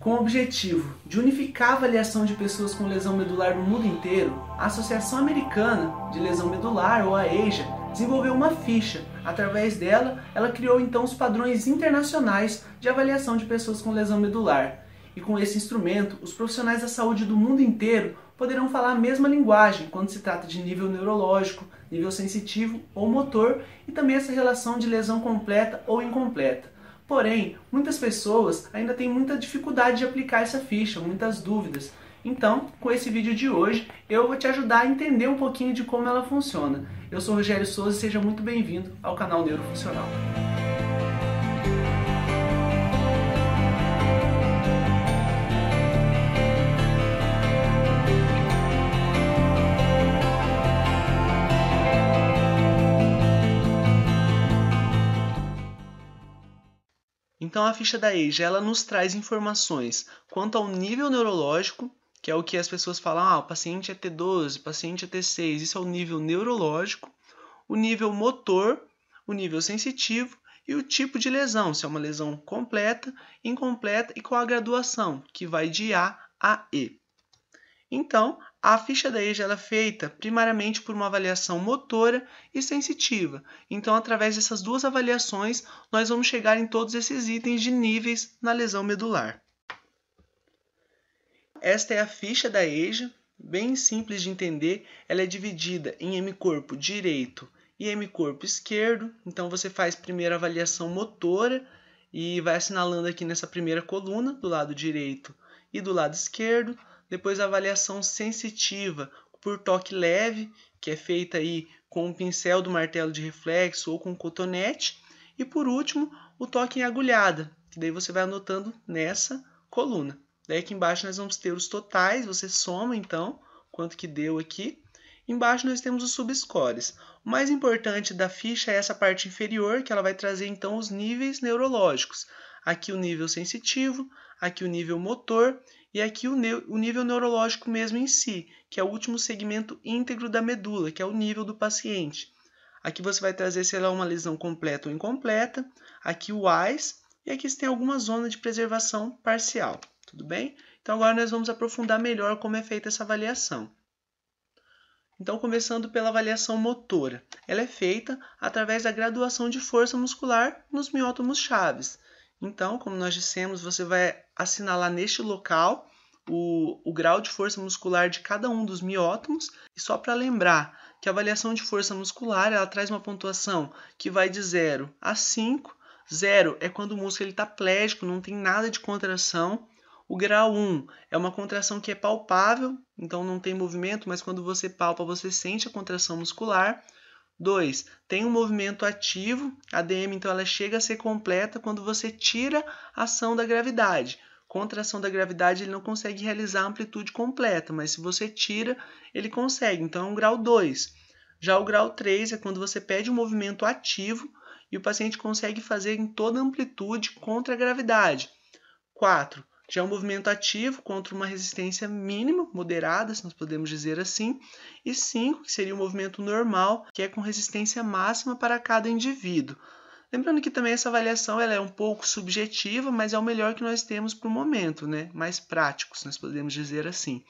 Com o objetivo de unificar a avaliação de pessoas com lesão medular no mundo inteiro, a Associação Americana de Lesão Medular, ou a ASIA, desenvolveu uma ficha. Através dela, ela criou então os padrões internacionais de avaliação de pessoas com lesão medular. E com esse instrumento, os profissionais da saúde do mundo inteiro poderão falar a mesma linguagem quando se trata de nível neurológico, nível sensitivo ou motor e também essa relação de lesão completa ou incompleta. Porém, muitas pessoas ainda têm muita dificuldade de aplicar essa ficha, muitas dúvidas. Então, com esse vídeo de hoje, eu vou te ajudar a entender um pouquinho de como ela funciona. Eu sou Rogério Souza e seja muito bem-vindo ao canal Neurofuncional. Então a ficha da EJA ela nos traz informações quanto ao nível neurológico, que é o que as pessoas falam, ah, o paciente é T12, o paciente é T6, isso é o nível neurológico, o nível motor, o nível sensitivo e o tipo de lesão, se é uma lesão completa, incompleta e qual a graduação, que vai de A a E. Então, a ficha da EJA é feita primariamente por uma avaliação motora e sensitiva. Então, através dessas duas avaliações, nós vamos chegar em todos esses itens de níveis na lesão medular. Esta é a ficha da EJA, bem simples de entender. Ela é dividida em hemicorpo direito e hemicorpo esquerdo. Então, você faz primeiro a avaliação motora e vai assinalando aqui nessa primeira coluna, do lado direito e do lado esquerdo depois a avaliação sensitiva por toque leve, que é feita aí com um pincel do martelo de reflexo ou com cotonete. E por último, o toque em agulhada, que daí você vai anotando nessa coluna. Daí aqui embaixo nós vamos ter os totais, você soma então quanto que deu aqui. Embaixo nós temos os subscores. O mais importante da ficha é essa parte inferior, que ela vai trazer então os níveis neurológicos. Aqui o nível sensitivo, aqui o nível motor e aqui o, o nível neurológico mesmo em si, que é o último segmento íntegro da medula, que é o nível do paciente. Aqui você vai trazer se ela é uma lesão completa ou incompleta, aqui o AIS, e aqui você tem alguma zona de preservação parcial, tudo bem? Então agora nós vamos aprofundar melhor como é feita essa avaliação. Então, começando pela avaliação motora. Ela é feita através da graduação de força muscular nos miótomos chaves. Então, como nós dissemos, você vai assinalar neste local o, o grau de força muscular de cada um dos miótomos. E só para lembrar que a avaliação de força muscular ela traz uma pontuação que vai de 0 a 5. 0 é quando o músculo está plégico, não tem nada de contração. O grau 1 é uma contração que é palpável, então não tem movimento, mas quando você palpa, você sente a contração muscular. 2. Tem um movimento ativo, a DM então ela chega a ser completa quando você tira a ação da gravidade. Contra a ação da gravidade ele não consegue realizar a amplitude completa, mas se você tira, ele consegue. Então é um grau 2. Já o grau 3 é quando você pede um movimento ativo e o paciente consegue fazer em toda amplitude contra a gravidade. 4 já é um movimento ativo contra uma resistência mínima, moderada, se nós podemos dizer assim, e 5, que seria o um movimento normal, que é com resistência máxima para cada indivíduo. Lembrando que também essa avaliação ela é um pouco subjetiva, mas é o melhor que nós temos para o momento, né? mais prático, se nós podemos dizer assim.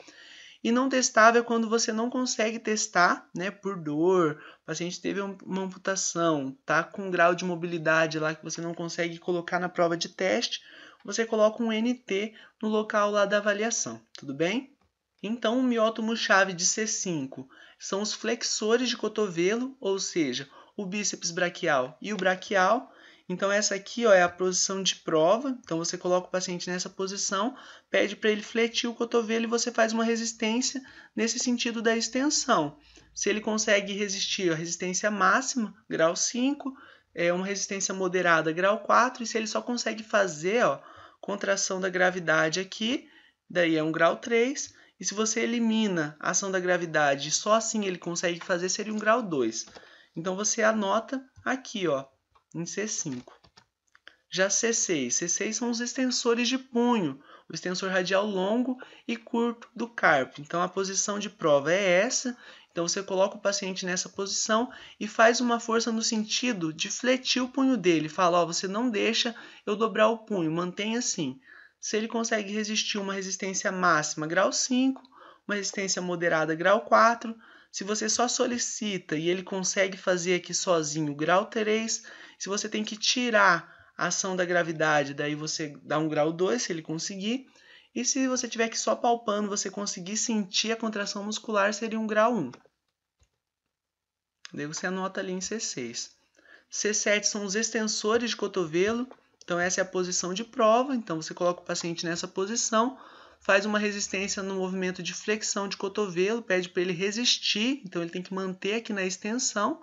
E não testável é quando você não consegue testar, né, por dor, o paciente teve uma amputação, tá com um grau de mobilidade lá que você não consegue colocar na prova de teste, você coloca um NT no local lá da avaliação, tudo bem? Então, o miótomo-chave de C5 são os flexores de cotovelo, ou seja, o bíceps braquial e o braquial. Então, essa aqui ó, é a posição de prova. Então, você coloca o paciente nessa posição, pede para ele fletir o cotovelo e você faz uma resistência nesse sentido da extensão. Se ele consegue resistir a resistência máxima, grau 5, é uma resistência moderada, grau 4, e se ele só consegue fazer ó, contração da gravidade aqui, daí é um grau 3, e se você elimina a ação da gravidade, só assim ele consegue fazer, seria um grau 2. Então você anota aqui, ó, em C5. Já C6, C6 são os extensores de punho, o extensor radial longo e curto do carpo. Então a posição de prova é essa, então você coloca o paciente nessa posição e faz uma força no sentido de fletir o punho dele. Fala, ó, você não deixa eu dobrar o punho, mantém assim. se ele consegue resistir uma resistência máxima grau 5, uma resistência moderada grau 4. Se você só solicita e ele consegue fazer aqui sozinho grau 3, se você tem que tirar a ação da gravidade, daí você dá um grau 2 se ele conseguir. E se você tiver que só palpando, você conseguir sentir a contração muscular, seria um grau 1. Daí você anota ali em C6. C7 são os extensores de cotovelo. Então, essa é a posição de prova. Então, você coloca o paciente nessa posição, faz uma resistência no movimento de flexão de cotovelo, pede para ele resistir. Então, ele tem que manter aqui na extensão.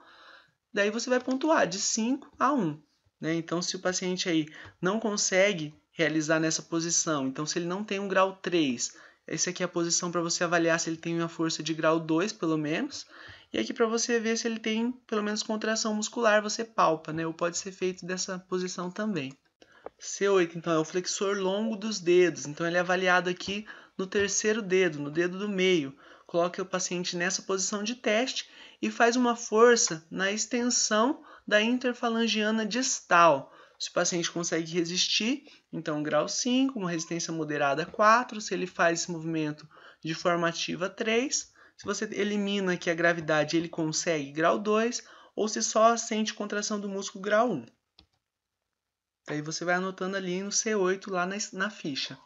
Daí, você vai pontuar de 5 a 1. Né? Então, se o paciente aí não consegue realizar nessa posição, então, se ele não tem um grau 3, essa aqui é a posição para você avaliar se ele tem uma força de grau 2, pelo menos. E aqui para você ver se ele tem pelo menos contração muscular, você palpa, né? Ou pode ser feito dessa posição também. C8, então, é o flexor longo dos dedos. Então, ele é avaliado aqui no terceiro dedo, no dedo do meio. Coloque o paciente nessa posição de teste e faz uma força na extensão da interfalangiana distal. Se o paciente consegue resistir, então grau 5, uma resistência moderada 4. Se ele faz esse movimento de forma ativa 3. Se você elimina aqui a gravidade, ele consegue grau 2. Ou se só sente contração do músculo grau 1. Aí você vai anotando ali no C8 lá na, na ficha.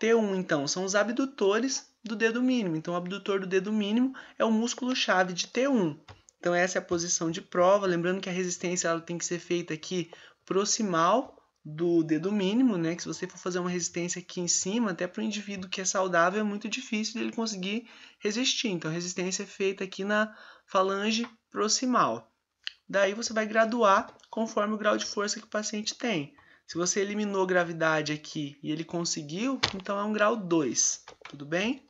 T1, então, são os abdutores do dedo mínimo. Então, o abdutor do dedo mínimo é o músculo-chave de T1. Então, essa é a posição de prova. Lembrando que a resistência ela tem que ser feita aqui proximal do dedo mínimo, né? Que se você for fazer uma resistência aqui em cima, até para o indivíduo que é saudável, é muito difícil dele conseguir resistir. Então, a resistência é feita aqui na falange proximal. Daí você vai graduar conforme o grau de força que o paciente tem. Se você eliminou gravidade aqui e ele conseguiu, então é um grau 2, tudo bem?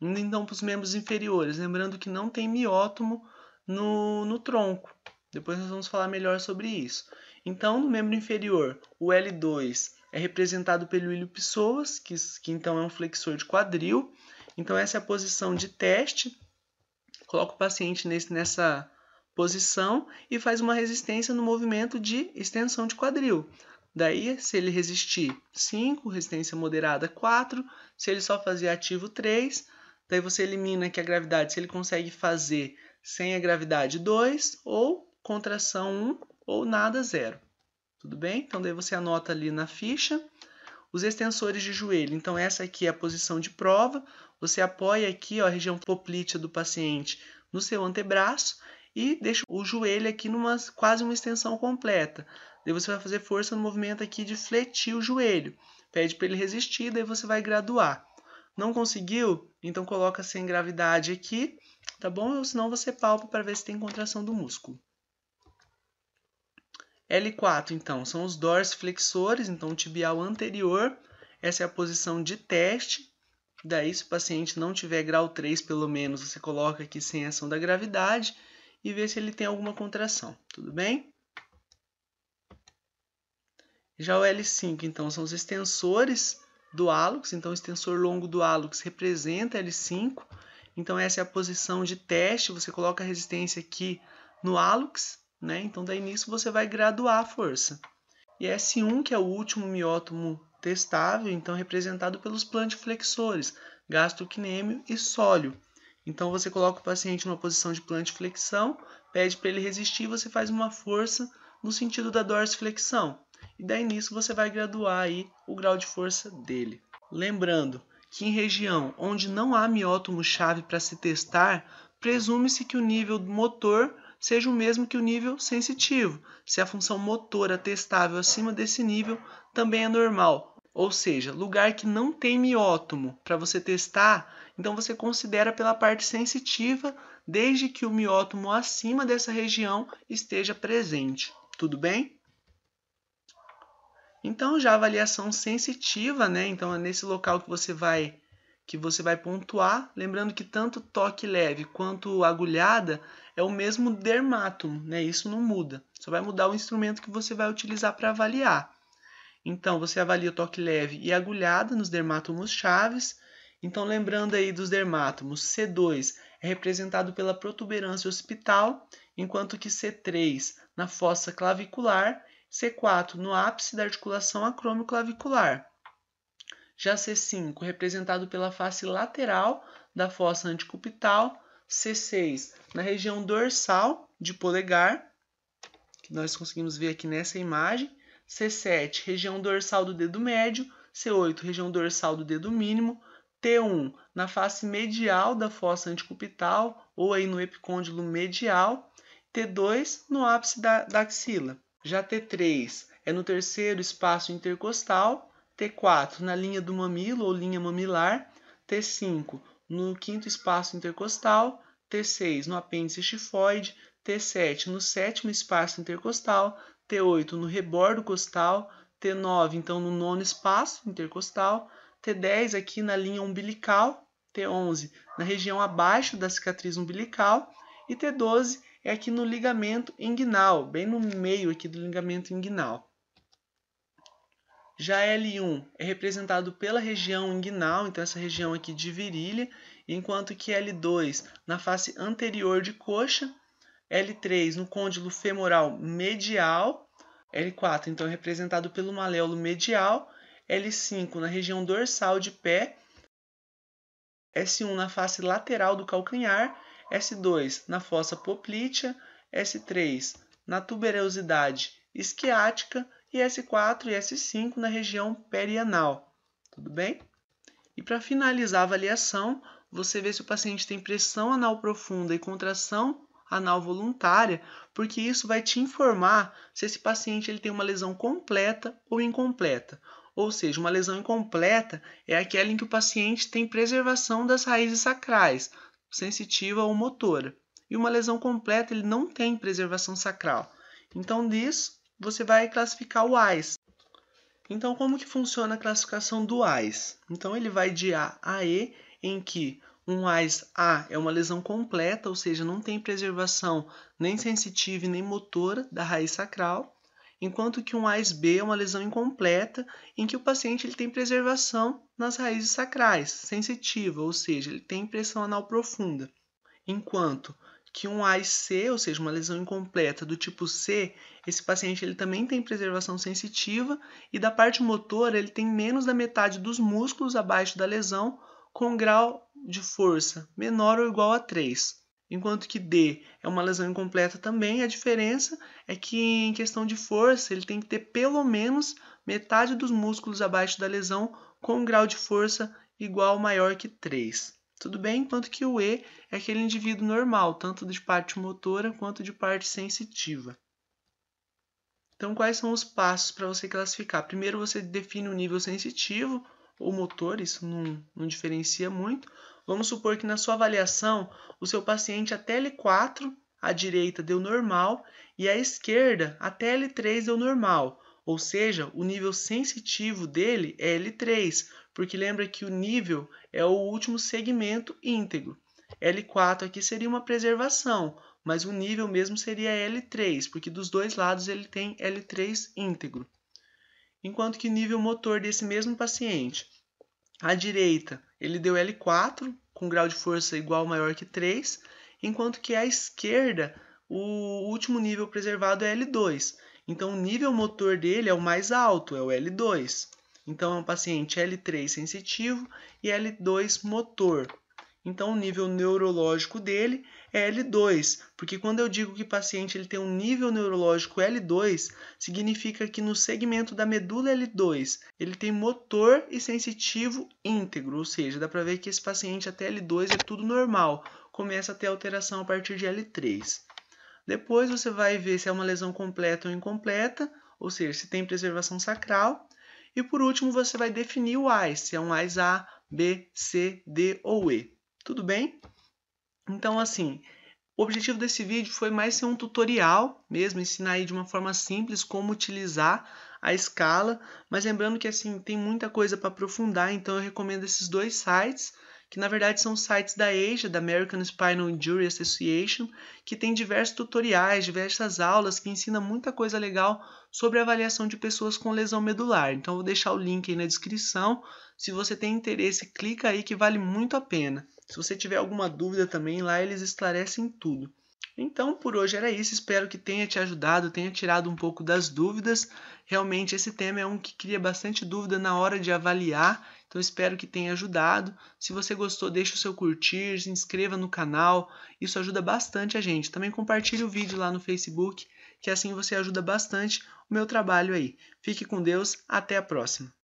Então para os membros inferiores, lembrando que não tem miótomo no, no tronco. Depois nós vamos falar melhor sobre isso. Então, no membro inferior, o L2 é representado pelo ilho psoas, que, que então é um flexor de quadril. Então, essa é a posição de teste. Coloca o paciente nesse, nessa posição e faz uma resistência no movimento de extensão de quadril. Daí, se ele resistir 5, resistência moderada 4, se ele só fazer ativo 3, daí você elimina aqui a gravidade, se ele consegue fazer sem a gravidade 2 ou contração 1 ou nada 0. Tudo bem? Então daí você anota ali na ficha os extensores de joelho. Então essa aqui é a posição de prova. Você apoia aqui ó, a região poplítea do paciente no seu antebraço e deixa o joelho aqui numa quase uma extensão completa. Daí você vai fazer força no movimento aqui de fletir o joelho. Pede para ele resistir, daí você vai graduar. Não conseguiu? Então coloca sem gravidade aqui, tá bom? Ou senão você palpa para ver se tem contração do músculo. L4, então, são os dorsiflexores, então tibial anterior, essa é a posição de teste. Daí, se o paciente não tiver grau 3, pelo menos, você coloca aqui sem ação da gravidade e vê se ele tem alguma contração, tudo bem? Já o L5, então, são os extensores do hálux, então o extensor longo do hálux representa L5, então essa é a posição de teste, você coloca a resistência aqui no hálux, né? Então daí nisso você vai graduar a força. E S1, que é o último miótomo testável, então representado pelos plantiflexores, gastrocnêmio e sólio. Então você coloca o paciente numa posição de plantiflexão, pede para ele resistir, você faz uma força no sentido da dorsiflexão. E daí nisso você vai graduar aí o grau de força dele. Lembrando que em região onde não há miótomo chave para se testar, presume-se que o nível motor seja o mesmo que o nível sensitivo. Se a função motora testável acima desse nível, também é normal. Ou seja, lugar que não tem miótomo para você testar, então você considera pela parte sensitiva, desde que o miótomo acima dessa região esteja presente. Tudo bem? Então, já avaliação sensitiva, né? Então, é nesse local que você vai que você vai pontuar, lembrando que tanto toque leve quanto agulhada é o mesmo dermátomo, né? Isso não muda. Só vai mudar o instrumento que você vai utilizar para avaliar. Então, você avalia o toque leve e agulhada nos dermátomos chaves. Então, lembrando aí dos dermátomos, C2 é representado pela protuberância hospital, enquanto que C3 na fossa clavicular C4 no ápice da articulação acromioclavicular. Já C5 representado pela face lateral da fossa antecubital, C6 na região dorsal de polegar, que nós conseguimos ver aqui nessa imagem, C7 região dorsal do dedo médio, C8 região dorsal do dedo mínimo, T1 na face medial da fossa antecubital ou aí no epicôndilo medial, T2 no ápice da, da axila. Já T3 é no terceiro espaço intercostal, T4 na linha do mamilo ou linha mamilar, T5 no quinto espaço intercostal, T6 no apêndice xifoide, T7 no sétimo espaço intercostal, T8 no rebordo costal, T9 então no nono espaço intercostal, T10 aqui na linha umbilical, T11 na região abaixo da cicatriz umbilical e T12 é aqui no ligamento inguinal, bem no meio aqui do ligamento inguinal. Já L1 é representado pela região inguinal, então essa região aqui de virilha, enquanto que L2 na face anterior de coxa, L3 no côndilo femoral medial, L4 então é representado pelo maléolo medial L5 na região dorsal de pé, S1 na face lateral do calcanhar, S2 na fossa poplítea, S3 na tuberosidade isquiática e S4 e S5 na região perianal. Tudo bem? E para finalizar a avaliação, você vê se o paciente tem pressão anal profunda e contração anal voluntária, porque isso vai te informar se esse paciente ele tem uma lesão completa ou incompleta. Ou seja, uma lesão incompleta é aquela em que o paciente tem preservação das raízes sacrais, sensitiva ou motora. E uma lesão completa ele não tem preservação sacral. Então, disso, você vai classificar o AIS. Então, como que funciona a classificação do AIS? Então, ele vai de A a E, em que um AIS A é uma lesão completa, ou seja, não tem preservação nem sensitiva nem motora da raiz sacral enquanto que um AIS-B é uma lesão incompleta em que o paciente ele tem preservação nas raízes sacrais, sensitiva, ou seja, ele tem pressão anal profunda. Enquanto que um AIS-C, ou seja, uma lesão incompleta do tipo C, esse paciente ele também tem preservação sensitiva e da parte motora ele tem menos da metade dos músculos abaixo da lesão com grau de força menor ou igual a 3 enquanto que D é uma lesão incompleta também. A diferença é que em questão de força ele tem que ter pelo menos metade dos músculos abaixo da lesão com um grau de força igual ou maior que 3. Tudo bem? Enquanto que o E é aquele indivíduo normal, tanto de parte motora quanto de parte sensitiva. Então, quais são os passos para você classificar? Primeiro, você define o nível sensitivo ou motor, isso não, não diferencia muito. Vamos supor que na sua avaliação o seu paciente até L4 à direita deu normal e à esquerda até L3 deu normal, ou seja, o nível sensitivo dele é L3, porque lembra que o nível é o último segmento íntegro. L4 aqui seria uma preservação, mas o nível mesmo seria L3, porque dos dois lados ele tem L3 íntegro. Enquanto que o nível motor desse mesmo paciente à direita, ele deu L4 com grau de força igual ou maior que 3, enquanto que à esquerda, o último nível preservado é L2. Então, o nível motor dele é o mais alto, é o L2. Então, é um paciente L3 sensitivo e L2 motor. Então, o nível neurológico dele é L2, porque quando eu digo que o paciente ele tem um nível neurológico L2, significa que no segmento da medula L2 ele tem motor e sensitivo íntegro, ou seja, dá para ver que esse paciente até L2 é tudo normal, começa a ter alteração a partir de L3. Depois você vai ver se é uma lesão completa ou incompleta, ou seja, se tem preservação sacral. E por último você vai definir o AIS, se é um AIS A, B, C, D ou E. Tudo bem? Então, assim, o objetivo desse vídeo foi mais ser um tutorial mesmo, ensinar aí de uma forma simples como utilizar a escala, mas lembrando que assim tem muita coisa para aprofundar, então eu recomendo esses dois sites, que na verdade são sites da ASIA, da American Spinal Injury Association, que tem diversos tutoriais, diversas aulas que ensinam muita coisa legal sobre avaliação de pessoas com lesão medular. Então vou deixar o link aí na descrição. Se você tem interesse, clica aí que vale muito a pena. Se você tiver alguma dúvida também, lá eles esclarecem tudo. Então, por hoje era isso. Espero que tenha te ajudado, tenha tirado um pouco das dúvidas. Realmente, esse tema é um que cria bastante dúvida na hora de avaliar. Então, espero que tenha ajudado. Se você gostou, deixe o seu curtir, se inscreva no canal. Isso ajuda bastante a gente. Também compartilhe o vídeo lá no Facebook, que assim você ajuda bastante o meu trabalho aí. Fique com Deus. Até a próxima.